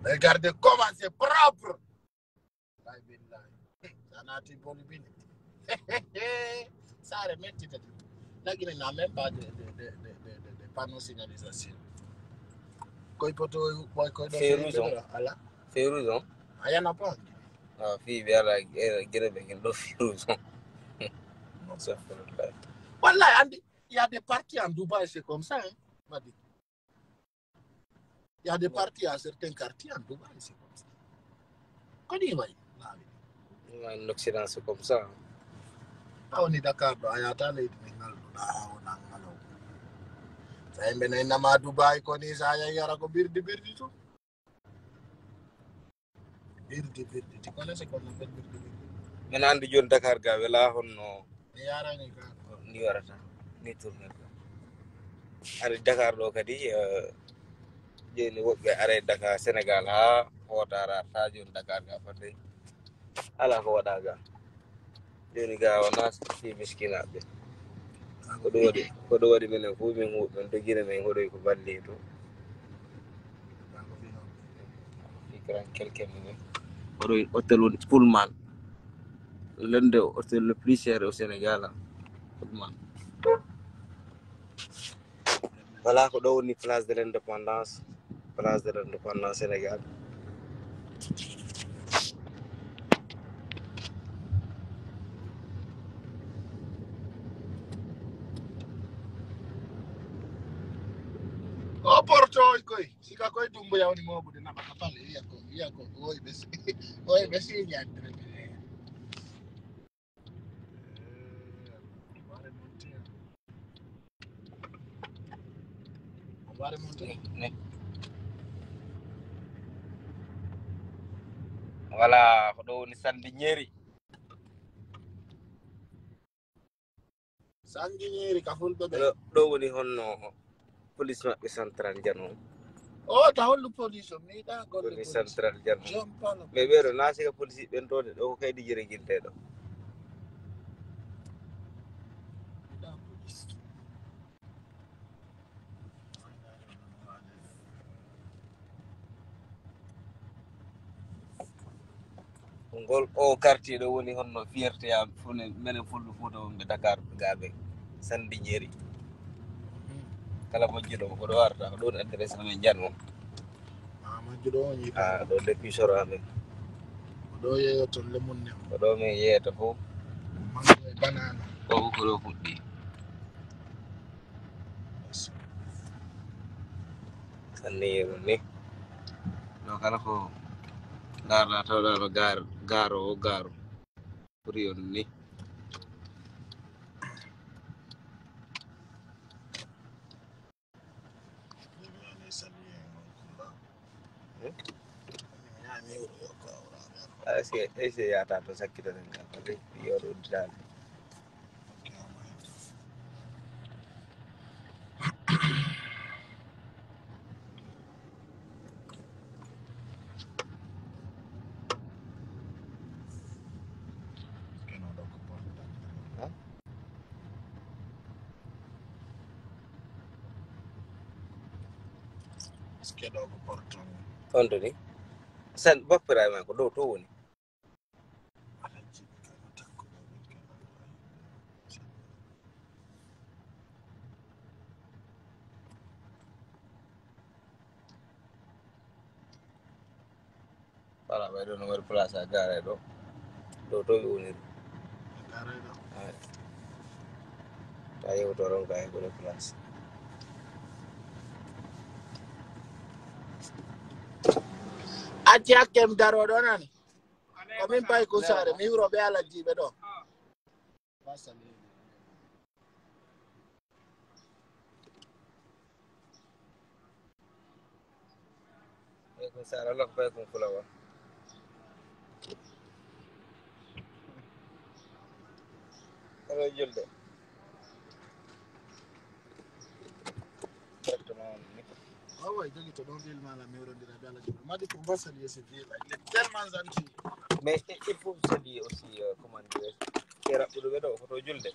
Regardez comment c'est propre. Ça. Ça remet La Guinée n'a même pas de, de, de, de, de, panneaux signalisation. Koi poto, koi koi do Férouz, on. Ala. férouse on Ah, y en a pas. a fi ɓe ala gueɗe ɓe ken ɗo férouse on safrullah Voilà, Andy, il y a des parties en Dubaï, c'est comme ça. Hein. Il y a des partis à certains quartiers, en tout cas, c'est comme ça. On y va. En Occident, c'est comme ça. On est d'accord. Il a des sayembe na inama dubai On saya yara ko est birdi On birdi birdi. Ti kone se kono birdi birdi. Mena andi jon dakar ga wela honno ni yara ni ka. Ni warata ni tourner ko ari dakar do kadi uh, eh, joni woɓɓe are dakar sénégal ha hotara ta joni dakar ga fadde. Ala ko waɗa ga joni ga wona fi miskinaɓe ko ɗum waɗi ko ɗum waɗi minen fo min to guine men hoɗoy ko balli to. Fikran quelques minen hoɗoy hôtel woni pullman. L'un des hôtels le plus cher au sénégal pullman. Voilà ko ɗo woni place de l' indépendance place de l'indépendance Sénégal. oporto koy sika koy dumbu yawni mo bude na baka pale yako yako oy besi oy besi nyantre Vare monte. Ne, ne. Voilà ko ɗo woni sandi ñeeri Sanguinieri ka fulɓe ɓe. ɗo ɗo woni honno police maɓɓe central jano O ta hollu police o mi da golle central jano palo. ɓe ɓeɗo nasika police ɓen tode ɗo ko kaydi jere guilteɗo mi da police. Ngol o quartier ɗo woni honno fierté am fone minen fulɓe fouta wonɓe dakar gaɓe sandi ñeeri kala moƴƴuɗo ko ɗo warata ko ɗon adresse amen janmo Mama judo ni ha ɗo depuis soro amen. Do yeyo ton le mun ne. ko ɗo min yeyata fof Mango e banana. ko ko ɗo fuɗɗi. Sanni yeru ni. Ɗo kala ko gara-tahu gar garo garo. Ɓuri on ni ese yata to sakkitaɗen kam yoɗo udditade on ni. San bappiraɓe ma ko ɗo to woni voilà ɓayɗo no waɗi place a gare ɗo ɗo to ɓe woniri ta yewtoron ka heɓude place ati hakem garo donan kamin pai kusare mi uro be ala jibe do. Kusare lok pai kun kulawa Kalau jilde. kawai dali to ɗon ɓel malam mewrondir be madi ko mba sali si bil le tellement gentil mais il faut sali aussi comment dire e raɓɓuɗo ɓe ɗo koto julde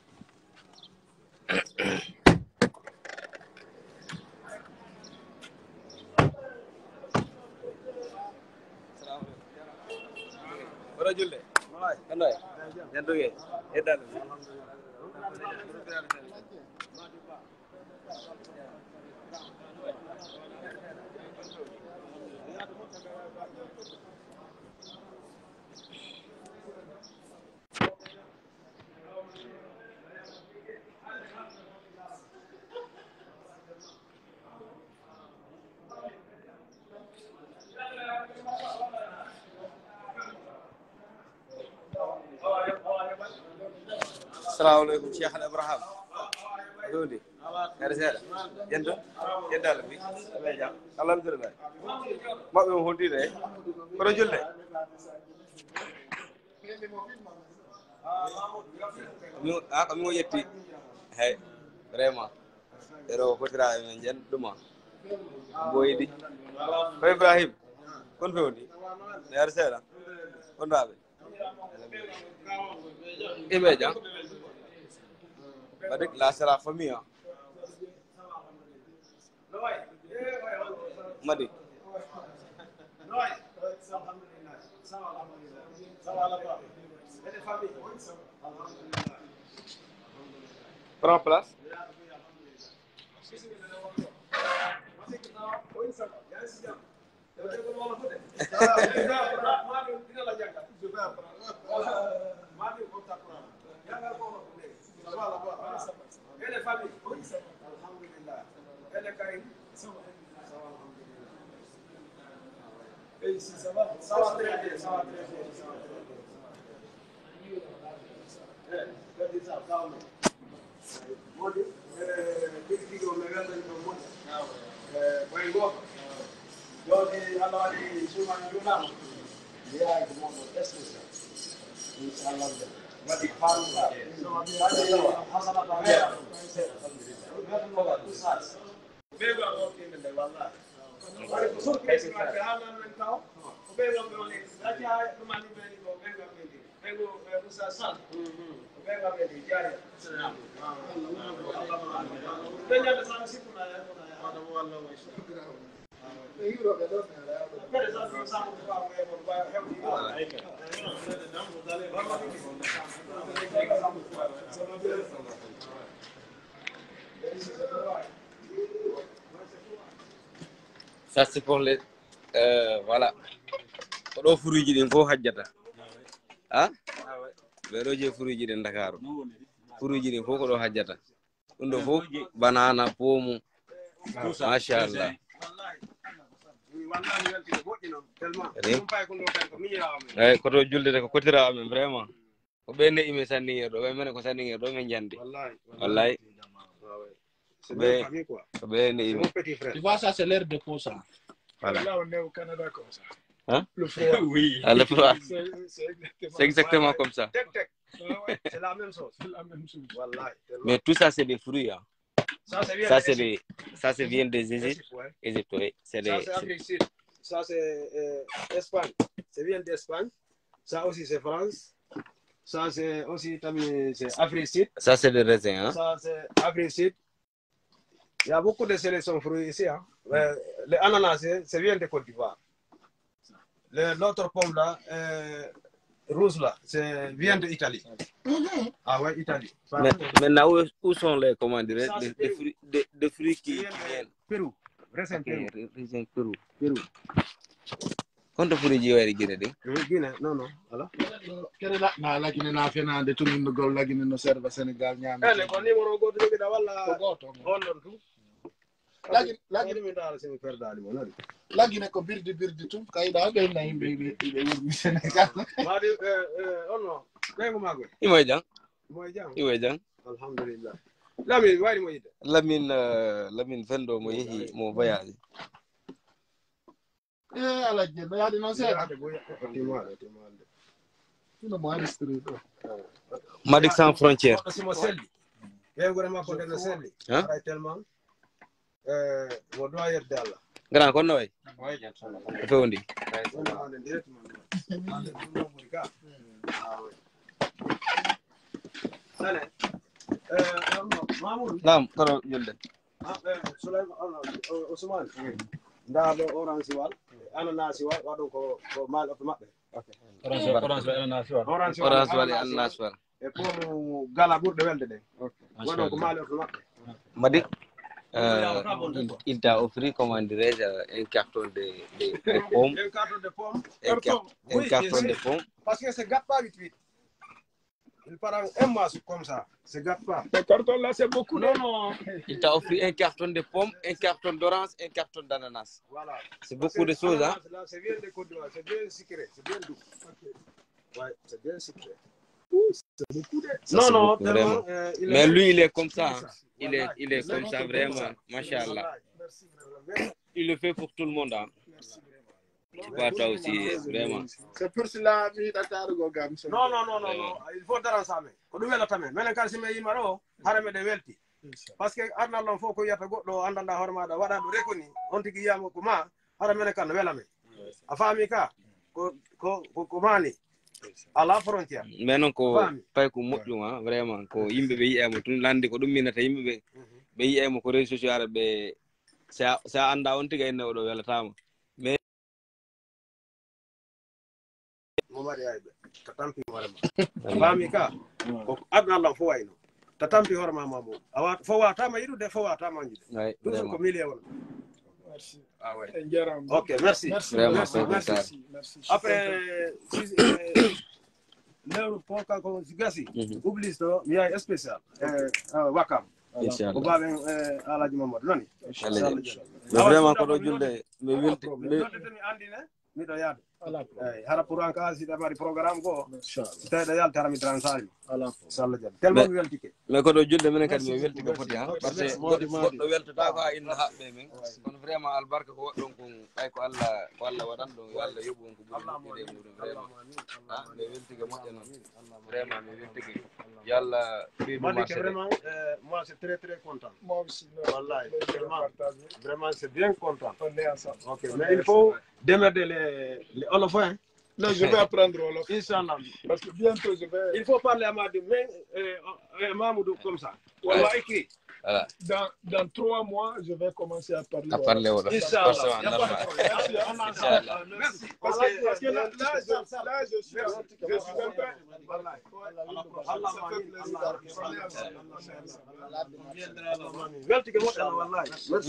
oɗo ya, enoye السلام عليكم شيخنا ابراهيم دولي يا رسالة يندو يندو لبي الله يبدل باي ما بيهم هودي ده برجل ده aku mau jadi hei Rema Ero Putra Menjan Duma Boy di Ibrahim. Kon fe woni ner sera kon babe ibe jang Bah, dès là, c'est la famille. Hein. ma dégg prends place Ele famille. Alhamdulillah. Ele Karim. Et ici, ça va Ça va très bien, ça va très bien. Ça va très bien. Eh, ça, calme. Mode, décrit au meilleur de nos modes. Boygo. Donc, alors, il est souvent du mal. Il y a un moment de test, ça. Il s'en va bien. what the power is. So, yeah. Ubeba won't even the wallah. But if you took this like how long and how? Ubeba will it. That's how the money made it. Ubeba made it. Ubeba was a son. Ubeba made. Yeah. Allah. Allah. Allah. Allah. Allah. Allah. Allah. Allah. Allah. Allah. ada. ça c'est pour les euh, voilà. Ko ɗo furuji ɗin fof hajjata. A ɓeɗo je furuji ɗin dakaru furuji ɗin fof ko ɗo hajjata. Ɗum ɗo fof banana pomu. Machallah eyyi koto julde de ko kotira amen vraiment ko ɓe neɗɗi min sanniŋer ɗo ɓe mene ko sanniŋer ɗo min jandi wallahi ɓe ko ɓe neɗɗi min Tu vois, ça, c'est l'air de peau, ça. voilà Là, on est au Canada comme ça. Hein? Le froid. Oui. Ah, le froid. C'est exactement, comme ça Tec, tec. Ouais, ouais, c'est la même chose. C'est la même chose. Voilà. mais tout ça c'est des fruits hein. Ça, c'est bien. ça c'est des ça c'est vient des Égyptes Ouais. Égypte oui c'est Ça, c'est. Ça, c'est euh, Espagne. C'est bien d'Espagne. Ça aussi, c'est France. Ça, c'est aussi tamit, c'est Afrique Sud. ça c'est des raisins hein. Ça, c'est Afrique Sud. Il y a beaucoup de sélections fruits ici. Hein. Euh, le ananas, c'est bien de Côte d'Ivoire. Le- L'autre pomme là, euh, rouge là, c'est vient d'Italie. Ah ouais, Italie. Mais- maintenant où, où sont les comment dire Ça, les, c'est les Pérou. fruits qui viennent de Pérou. Ok, Pérou. raisin Pérou Pérou. fruit wari. Voilà. Kere la na na de tumin no gol lagine no serva Senegal nyame. Ko numéro goto joguiɗa Ko walla goto. on ɗon tu lagine lagine lagine ko birdi birdi tum kayɗaɗo enna yimɓe ɓe wurmi sénégal maɗi onno ɓeygo mago imoye jam imoye lamin waɗi eh, mo yidde mo yeehi mo voyage e alajje no yaade madik sans frontiére ɓeygore wodo a yarda Allah ngara ko noy fewndi nam koro yolde ousmane nda ɗo orange wal ananasi wal waɗo ko ko mal of maɓɓe orange wal e ananasi wal e pour gala ɓurɗe welde ɗe waɗo ko mal of maɓɓe madi? Euh, il, il t'a offert comment dirais-je un carton de, de, de pommes un carton de pomme. Un, car- un Oui, carton de pommes parce que c'est gâte pas vite vite. Il part en un mois comme ça. C'est gâte pas. Le carton là, c'est beaucoup. non non. Il t'a offert un carton de pommes un carton d'orange un carton d'ananas. Voilà. C'est beaucoup de choses hein. Là, c'est bien de Côte d'Ivoire, c'est bien sucré, c'est bien doux. Ouais, c'est bien sucré. Non, c'est non, beaucoup, vraiment. euh, il mais est- lui il est comme ça. hein. il est il est comme ça vraiment machallah il le fait pour tout le monde hein. Tu vois toi aussi vraiment. c'est pour cela tarugo gam so Non, non, non, non, non. Il faut dara same. Ko ɗum welata men. Minen kadi simi yima ɗo, hara meɗen welti. Par ce que arnal ɗon fof ko yiyata goɗɗo andanda hoore maɗa waɗa ɗo rekoni on tigi yiyama ko ma hara menen kan no wela men a faami ka ko ko ko- ko mani ala frontiére mais noon ko pay ko moƴƴum ha vraiment ko yimɓe ɓe yiyama tun lande ko ɗum minata yimɓe ɓe ɓe yiyama ko réseau social ɓe sa sa anda on tiga enne oɗo welatama. Mais momaɗi ayɓe to tampi hoorema faami ka ko adna allah fof wayno. To tampi hoorema ma ma mum a wa fo watama yiɗude fo watama jiɗe toujours ko millier wona Merci. ah ouais. Ok merci. Merci. Vraiment, merci, merci, merci. après si- eh, lewru gasi Mhm. ublis to mi yahi spécial. E wakkam alaji mamadou julde mi mi- noddetemi andine miɗo yaade Eyyi hara pour en cas siɗa mbaɗi programme Inchallah. so tawi ɗo yalti hara mi transali Ala so allah jaɓi tellement mi weltike mais koɗo julde minen kadi mi welti ko foti ha? Par ce que goɗɗo weltata ko ha inna haɓɓe men kono vraiment albarka ko waɗɗon kon ɓay ko allah ko allah waɗan ɗon yo allah yoɓu on ko ɓuri moƴƴude muɗum vraiment. ha mi weltike moƴƴa noon vraiment mi weltike yo allah ɓeydu Malik, marché ɗe vraiment, moi, c'est très, très content. Moi aussi. Wallahi, Mais je vais vraiment. Vraiment, c'est bien content. On est ensemble. Ok, mais il faut démerder les, les Olofins. Non, je vais apprendre Wolof. Inch'Allah. Parce que bientôt, je vais. Il faut parler à Madou, mais euh, euh, Mamoudou comme ça. On va écrire. Voilà. Dans, dans trois mois, je vais commencer à parler. à parler Inch'Allah. Merci, hein. Merci. Parce Voilà, que, là, je, là, je suis,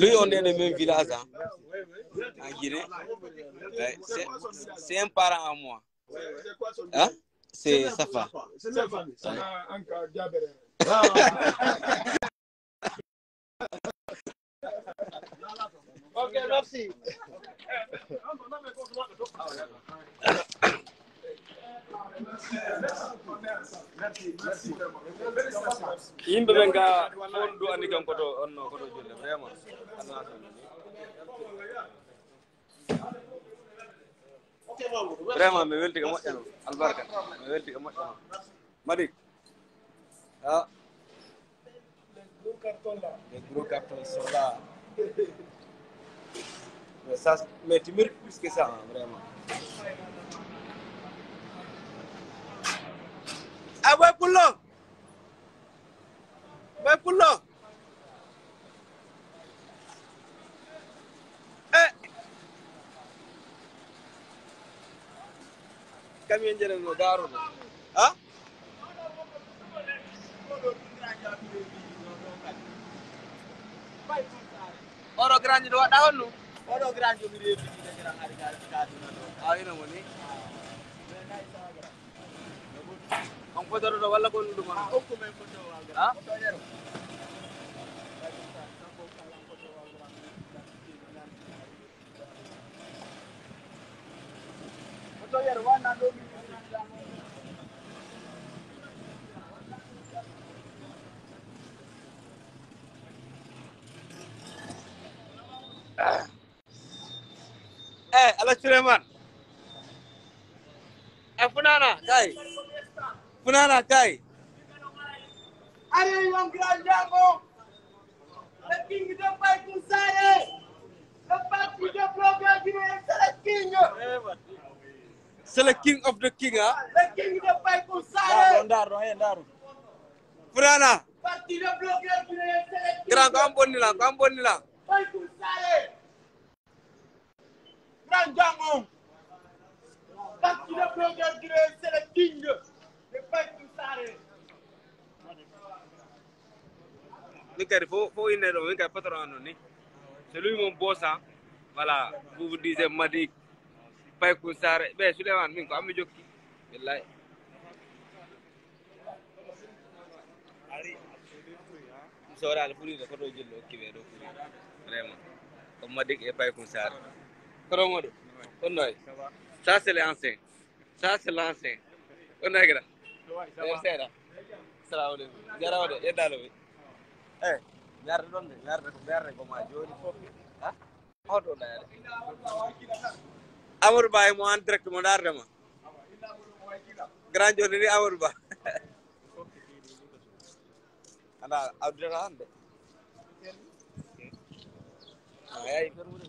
lui on est le même village hein, en Guinée. C'est un parent à moi. Hein? C'est Safa. C'est même Okay, Rapsi. Yimɓe ɓen ga on du andi kam koto onno koto julle vraiment vraiment mi welti ko moƴƴano albarka mi welti ko moƴƴano madik ah. Le carton là. les gros cartons sont là. Mais ça mais tu mérites plus que ça hein, vraiment. Ah boy pullo boy pullo eh. Camion jenen no geranju dua tahun lu. Oh do geranju di kita gerang hari hari kita ah ini mau nih. Composer వల్ల కొన్ని మనం photo Sudirman. Eh, Funana, cai. Funana, cai. Ada yang king Lekin kita baik saya. Lepas tiga program yang selekin. Selekin of the king, ah. ha? Lekin kita baik saya. Daru, daru, eh, daru. Funana. Lepas tiga program gini, selekin. Kerang kampun ni lah, kampun ni lah. Baik saya. Parti de blogueur guinéen, c'est le king de no ni c'est lui mon boss ah voilà vous vous disiez Madi Paykou Sare ɓe Souleymane min ko ammi jokki billahi mi soorade fuɗide koto jillo vraiment. Ko Madik e Paykou Moɗo on noy ça c'est l'ancien ça c'est l'ancien on noy gida nder seeɗa salamu aleykum jarawde yeddalo ɓe Eh, ñaarde ɗon de ñaarde ko ɓerde ko ma joni fof ha? Oɗo ɗayade amadou ba e mo en direct mo dardema grand joni ni amadou ba anda awdidata hande. A yayi fermude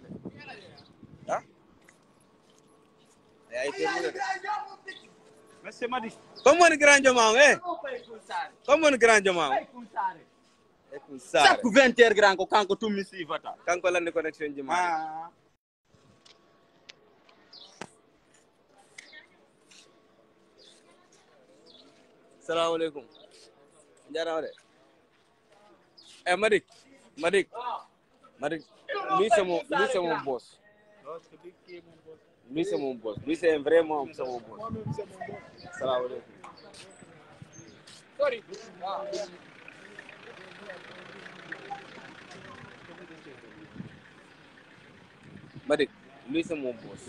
Merci Madi. Comme on grand diamant, eh? Comme on grand diamant. Chaque 20 heures grand ko kanko tummi si vata. Kanko lande connection jima. Ah. Assalamu alaikum. Jara wale. Eh Marik, Marik, Marik. Ni sama ni sama boss. Boss ke big boss. Nu-i să mă împost. Nu-i să îmi vrem, mă, să mă împost. Salam alaikum. Sorry. Da. Băi, nu-i să mă împost.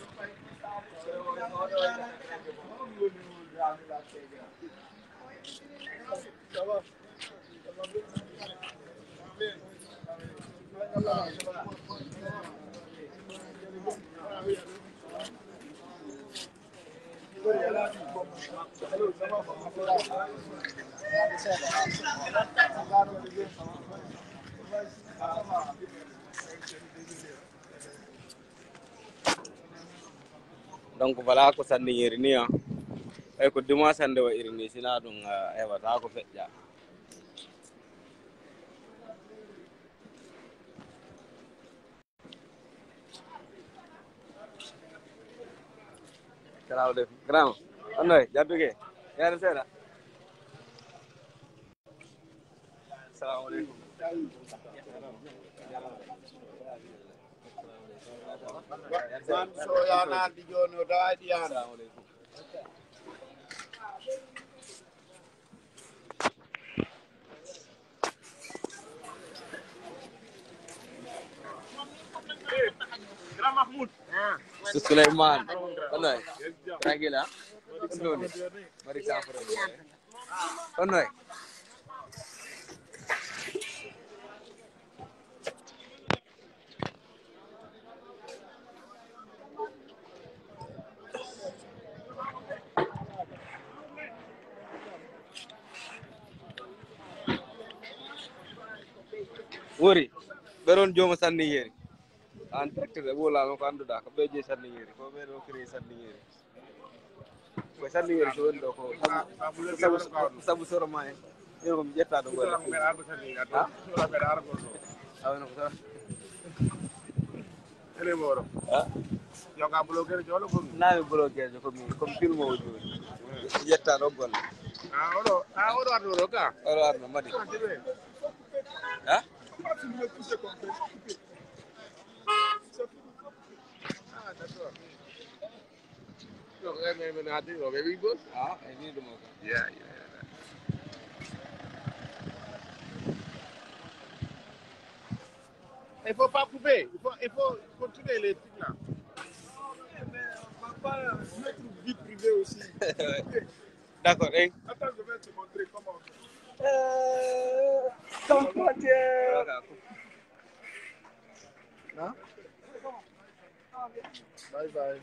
Tamam. Tamam. donc bala ko sandiŋ iriniya ay ko dima sandewa irini sina ɗum heɓata ko feƴƴa Salaamaaleykum grand Andoy yaa bëggee yaa ngi seera salaamaaleykum man soyanaandi jooni o tawa ɗi yahan Grand Mahmoud. Ah. Sulaiman. Onoy. Tranquille, ah? Ondone. Mari kafre. Onoy. Wori. Beron joma sanni yeri. En direct de ɓolama ko annduɗa ko ɓe jeeyi sanniŋeri ko ɓeɗo créé sanniŋeri koye sanniŋeri so woni ɗo ko sabu soroma en ɗin komi ƴetta ɗo golle awno ko Ele moro. Yoga bloquer jolo ko. naami bloguejo komi komi film o joni ƴetta ɗo golle Ah oro, ah oro ardo ka. oɗo arno madi. Ah Yeah, yeah. Il faut pas couper, il faut, il faut continuer les trucs là. Mais on va pas mettre une vie privée aussi. d' accord ey Attends, je vais te montrer comment on fait. Oka, Bye bye.